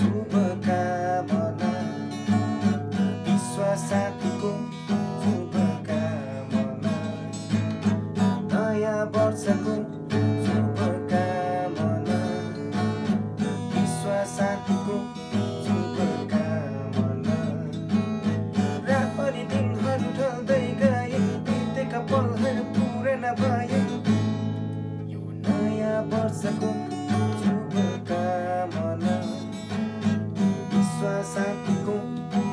शुभकामना। विश्व साथीको शुभकामना। नयाँ वर्षको शुभकामना। विश्व साथीको शुभकामना गए पलहरू पुरा नभए यो नयाँ वर्षको passa com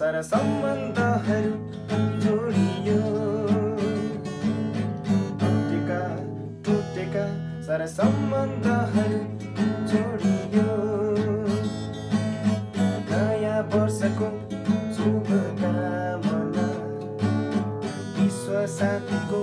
सारा सम्बन्धहरू जोडियो। टुटेका टुटेका सारा सम्बन्धहरू जोडियो। नयाँ वर्षको शुभकामना विश्व साथीको